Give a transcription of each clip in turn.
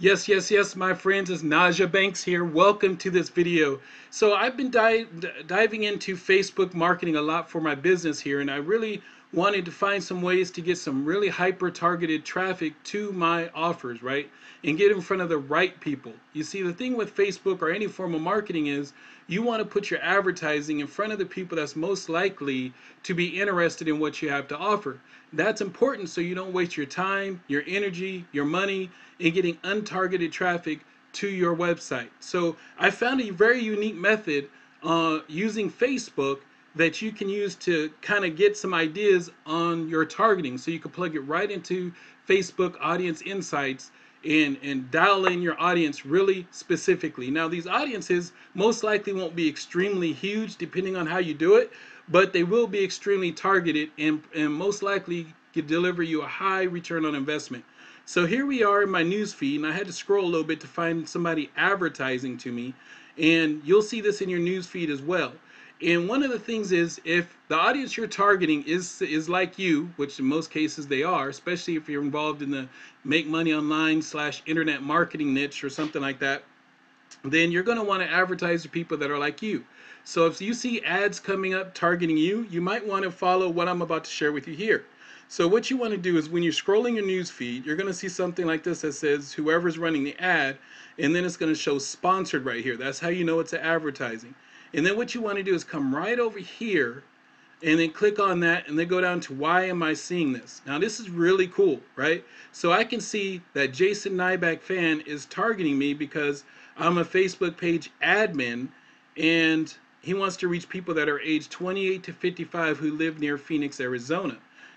Yes, yes, yes, my friends, it's Naja Banks here. Welcome to this video. So I've been di diving into Facebook marketing a lot for my business here, and I really wanted to find some ways to get some really hyper targeted traffic to my offers, right? And get in front of the right people. You see, the thing with Facebook or any form of marketing is you want to put your advertising in front of the people that's most likely to be interested in what you have to offer. That's important so you don't waste your time, your energy, your money in getting untargeted traffic to your website. So I found a very unique method uh, using Facebook that you can use to kind of get some ideas on your targeting. So you can plug it right into Facebook Audience Insights and, and dial in your audience really specifically. Now, these audiences most likely won't be extremely huge depending on how you do it, but they will be extremely targeted and, and most likely could deliver you a high return on investment. So here we are in my news feed, and I had to scroll a little bit to find somebody advertising to me. And you'll see this in your news feed as well. And one of the things is if the audience you're targeting is is like you, which in most cases they are, especially if you're involved in the make money online slash internet marketing niche or something like that, then you're going to want to advertise to people that are like you. So if you see ads coming up targeting you, you might want to follow what I'm about to share with you here. So what you want to do is when you're scrolling your news feed, you're going to see something like this that says whoever's running the ad, and then it's going to show sponsored right here. That's how you know it's advertising. And then what you want to do is come right over here and then click on that and then go down to why am I seeing this? Now this is really cool, right? So I can see that Jason Nyback fan is targeting me because I'm a Facebook page admin and he wants to reach people that are age 28 to 55 who live near Phoenix, Arizona.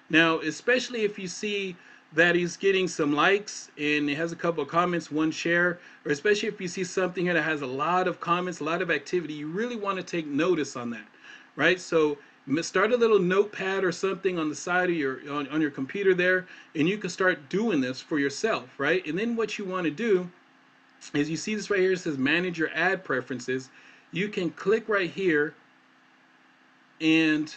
Now, especially if you see that he's getting some likes and it has a couple of comments, one share, or especially if you see something here that has a lot of comments, a lot of activity, you really want to take notice on that, right? So start a little notepad or something on the side of your on, on your computer there, and you can start doing this for yourself, right? And then what you want to do is you see this right here, it says manage your ad preferences. You can click right here and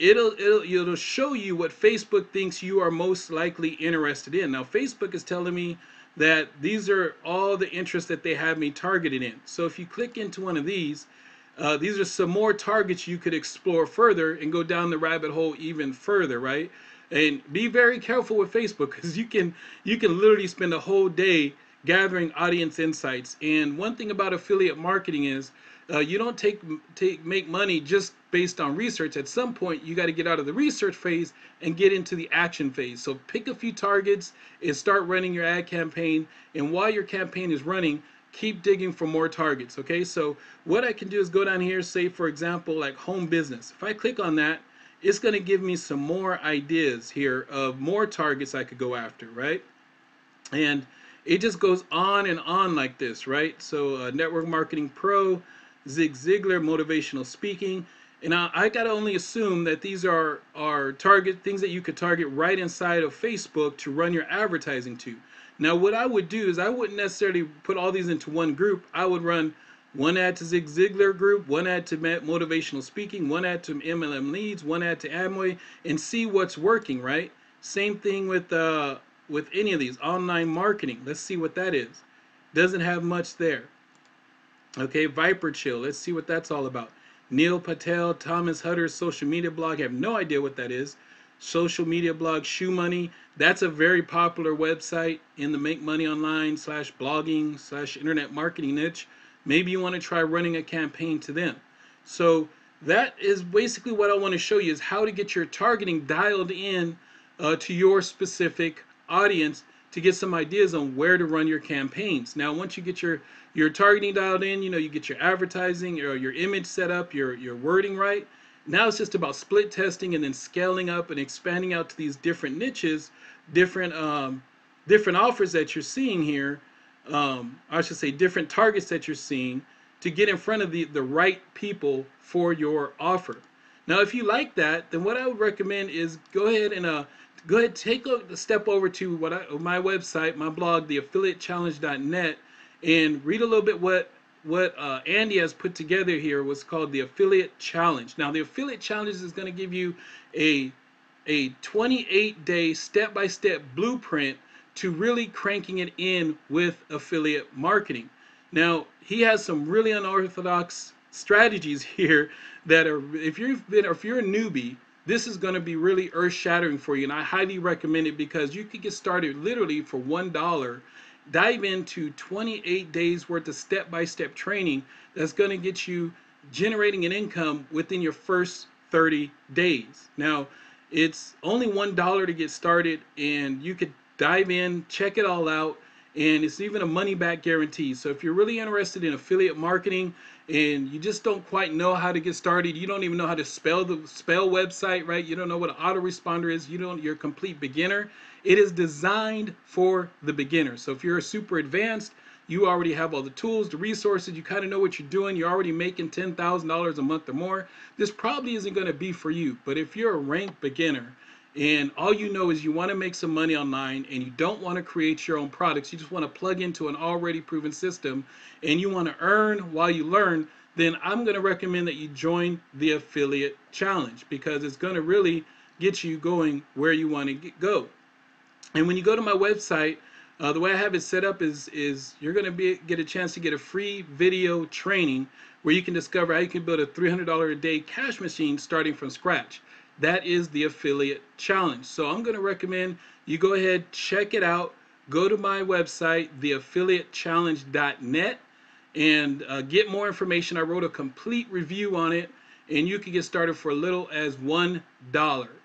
it'll, it'll it'll show you what Facebook thinks you are most likely interested in. Now Facebook is telling me that these are all the interests that they have me targeted in. So if you click into one of these, uh, these are some more targets you could explore further and go down the rabbit hole even further, right? And be very careful with Facebook because you can you can literally spend a whole day gathering audience insights. And one thing about affiliate marketing is uh, you don't take take make money just based on research. At some point, you got to get out of the research phase and get into the action phase. So pick a few targets and start running your ad campaign. And while your campaign is running, keep digging for more targets. Okay, so what I can do is go down here, say for example, like home business. If I click on that, it's going to give me some more ideas here of more targets I could go after, right? And it just goes on and on like this, right? So uh, Network Marketing Pro, Zig Ziglar, motivational speaking. And I, I gotta only assume that these are, are target things that you could target right inside of Facebook to run your advertising to. Now what I would do is I wouldn't necessarily put all these into one group. I would run one ad to Zig Ziglar group, one ad to motivational speaking, one ad to MLM leads, one ad to Amway, and see what's working, right? Same thing with uh, with any of these online marketing. Let's see what that is. Doesn't have much there. Okay, ViperChill. Let's see what that's all about. Neil Patel, Thomas Hutter's social media blog. I have no idea what that is. Social media blog, ShoeMoney. That's a very popular website in the make money online slash blogging slash internet marketing niche. Maybe you want to try running a campaign to them. So that is basically what I want to show you is how to get your targeting dialed in uh, to your specific audience to get some ideas on where to run your campaigns. Now, once you get your your targeting dialed in, you know, you get your advertising or your image set up, your your wording right. Now it's just about split testing and then scaling up and expanding out to these different niches, different um, different offers that you're seeing here. Um, I should say different targets that you're seeing to get in front of the the right people for your offer. Now, if you like that, then what I would recommend is go ahead and uh, go ahead take a step over to what I, my website, my blog, theaffiliatechallenge.net, and read a little bit what what uh, Andy has put together here was called the Affiliate Challenge. Now, the Affiliate Challenge is going to give you a a 28 day step by step blueprint to really cranking it in with affiliate marketing. Now, he has some really unorthodox strategies here that are if you've been if you're a newbie, this is going to be really earth-shattering for you and I highly recommend it because you could get started literally for $1 dive into 28 days worth of step-by-step training that's going to get you generating an income within your first 30 days. Now, it's only $1 to get started and you could dive in, check it all out, and it's even a money back guarantee. So if you're really interested in affiliate marketing and you just don't quite know how to get started, you don't even know how to spell the spell website, right? You don't know what an autoresponder is, you don't you're a complete beginner. It is designed for the beginner. So if you're a super advanced, you already have all the tools, the resources, you kind of know what you're doing, you're already making $10,000 a month or more, this probably isn't going to be for you. But if you're a ranked beginner and all you know is you want to make some money online and you don't want to create your own products, you just want to plug into an already proven system and you want to earn while you learn, then I'm going to recommend that you join the affiliate challenge because it's going to really get you going where you want to go. And when you go to my website, uh, the way I have it set up is is you're going to be get a chance to get a free video training where you can discover how you can build a $300 a day cash machine starting from scratch. That is the affiliate challenge. So I'm going to recommend you go ahead, check it out, go to my website, theaffiliatechallenge.net, and uh, get more information. I wrote a complete review on it, and you can get started for as little as $1.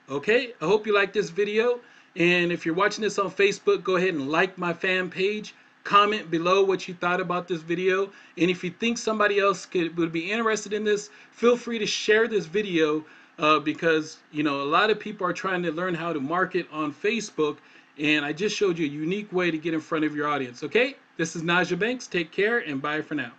Okay, I hope you like this video. And if you're watching this on Facebook, go ahead and like my fan page. Comment below what you thought about this video. And if you think somebody else could, would be interested in this, feel free to share this video uh, because, you know, a lot of people are trying to learn how to market on Facebook. And I just showed you a unique way to get in front of your audience. Okay? This is Naja Banks. Take care and bye for now.